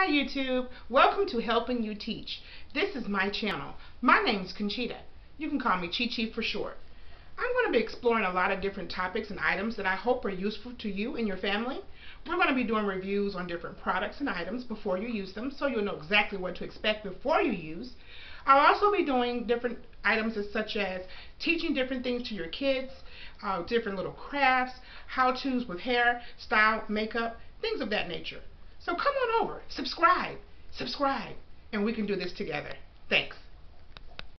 Hi YouTube, welcome to Helping You Teach. This is my channel. My name is Conchita. You can call me Chi Chi for short. I'm going to be exploring a lot of different topics and items that I hope are useful to you and your family. We're going to be doing reviews on different products and items before you use them so you'll know exactly what to expect before you use. I'll also be doing different items as such as teaching different things to your kids, uh, different little crafts, how-tos with hair, style, makeup, things of that nature. So come on over, subscribe, subscribe, and we can do this together.